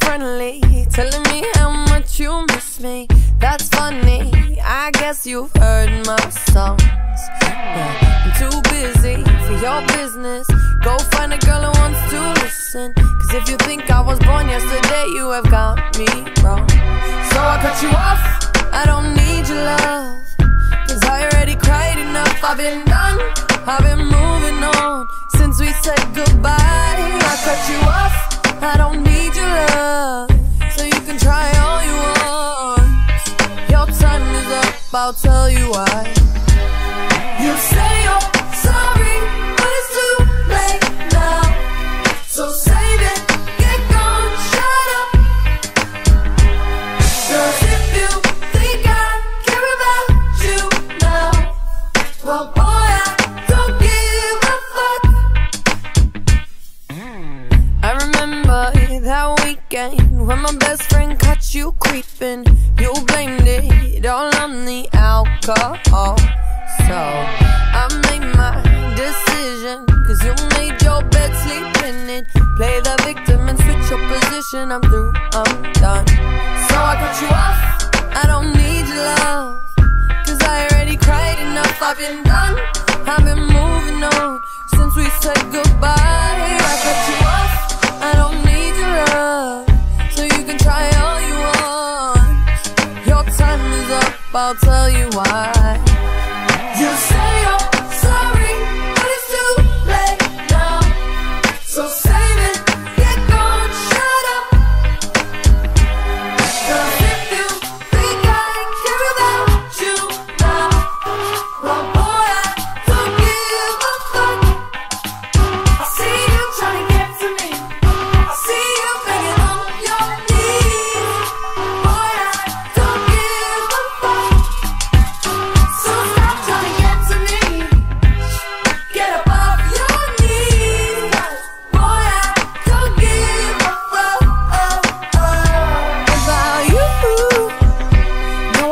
friendly, telling me how much you miss me. That's funny, I guess you've heard my songs. but I'm too busy for your business. Go find a girl who wants to listen. Cause if you think I was born yesterday, you have got me wrong. So I cut you off, I don't need your love. Cause I already cried enough, I've been done, I've been moving on since we said goodbye. I cut you off, I don't I'll tell you why. My best friend caught you creeping. You blamed it all on the alcohol. So I made my decision. Cause you made your bed, sleep in it. Play the victim and switch your position. I'm through, I'm done. So I cut you off. I don't need your love. Cause I already cried enough. I've been done. I've been moving on since we said goodbye. I'll tell you why.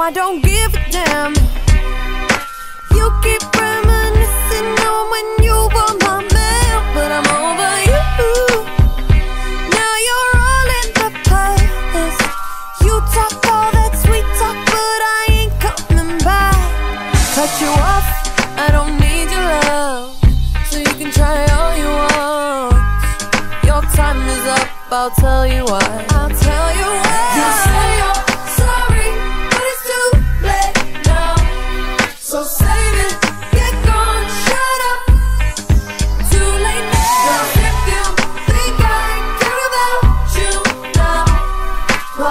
I don't give a damn. You keep reminiscing on when you were my man, but I'm over you. Now you're all in the past. You talk all that sweet talk, but I ain't coming back. Cut you off, I don't need your love. So you can try all you want. Your time is up, I'll tell you why. I'll tell you why.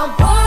I'm